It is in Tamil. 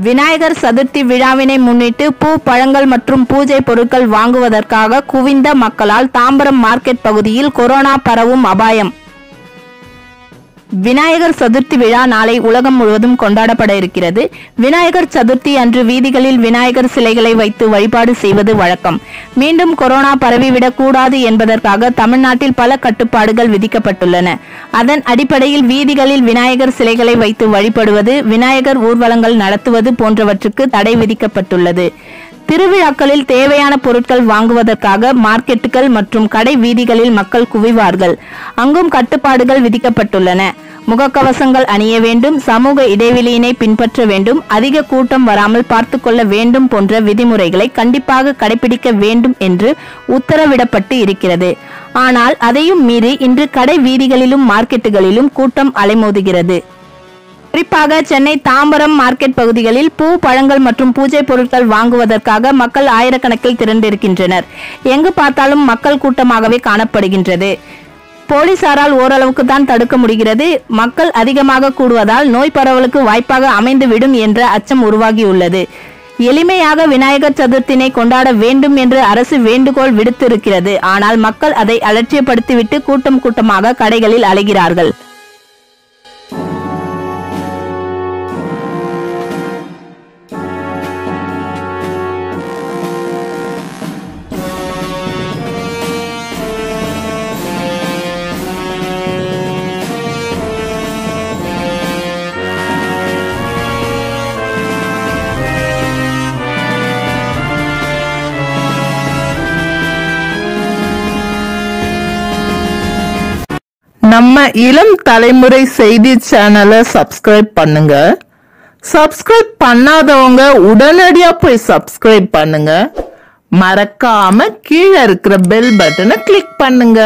விநாயகர் சதுர்த்தி விழாவினை முன்னிட்டு பூ பழங்கள் மற்றும் பூஜை பொருட்கள் வாங்குவதற்காக குவிந்த மக்களால் தாம்பரம் மார்க்கெட் பகுதியில் கொரோனா பரவும் அபாயம். விநாயகர் சதுர்த்தி விழா நாளை உலகம் முழுவதும் கொண்டாடப்பட இருக்கிறது. விநாயகர் சதுர்த்தி அன்று வீதிகளில் விநாயகர் சிலைகளை வைத்து வழிபாடு செய்வது வழக்கம். மீண்டும் கொரோனா பரவிவிடக் கூடாது என்பதற்காக தமிழ்நாட்டில் பல கட்டுப்பாடுகள் விதிக்கப்பட்டுள்ளன. அதன் அடிப்படையில் வீதிகளில் விநாயகர் சிலைகளை வைத்து வழிபடுவது விநாயகர் ஊர்வலங்கள் நடத்துவது போன்றவற்றுக்கு தடை விதிக்கப்பட்டுள்ளது. திருவிழாக்களில் தேவையான பொருட்கள் வாங்குவதற்காக மார்க்கெட்டுகள் மற்றும் கடை வீதிகளில் மக்கள் குவிவார்கள். அங்கும் கட்டுப்பாடுகள் விதிக்கப்பட்டுள்ளன. முகக்கவசங்கள் அணிய வேண்டும் சமூக இடைவெளியினை பின்பற்ற வேண்டும் அதிக கூட்டம் வராமல் பார்த்து கொள்ள வேண்டும் போன்ற விதிமுறைகளை கண்டிப்பாக கடைபிடிக்க வேண்டும் என்று உத்தரவிடப்பட்டு இருக்கிறது. ஆனால் அதையும் மீறி இன்று கடை வீதிகளிலும் மார்க்கெட்டுகளிலும் கூட்டம் அலைமோதுகிறது. குறிப்பாக சென்னை தாம்பரம் மார்க்கெட் பகுதிகளில் பூ பழங்கள் மற்றும் பூஜை பொருட்கள் வாங்குவதற்காக மக்கள் ஆயிரக்கணக்கில் திரண்டிருக்கின்றனர். எங்கு பார்த்தாலும் மக்கள் கூட்டமாகவே காணப்படுகின்றது. போலீசாரால் ஓரளவுக்கு தான் தடுக்க முடிகிறது. மக்கள் அதிகமாக கூடுவதால் நோய் பரவலுக்கு வாய்ப்பாக அமைந்துவிடும் என்ற அச்சம் உருவாகியுள்ளது. எளிமையாக விநாயகர் சதுர்த்தினை கொண்டாட வேண்டும் என்று அரசு வேண்டுகோள் விடுத்திருக்கிறது. ஆனால் மக்கள் அதை அலட்சியப்படுத்திவிட்டு கூட்டம் கூட்டமாக கடைகளில் அலைகிறார்கள். நம்ம இளம் தலைமுறை செய்தி சேனலை சப்ஸ்கிரைப் பண்ணுங்க. சப்ஸ்கிரைப் பண்ணாதவங்க உடனடியா போய் சப்ஸ்கிரைப் பண்ணுங்க. மறக்காம கீழே இருக்கிற பெல் பட்டனை கிளிக் பண்ணுங்க.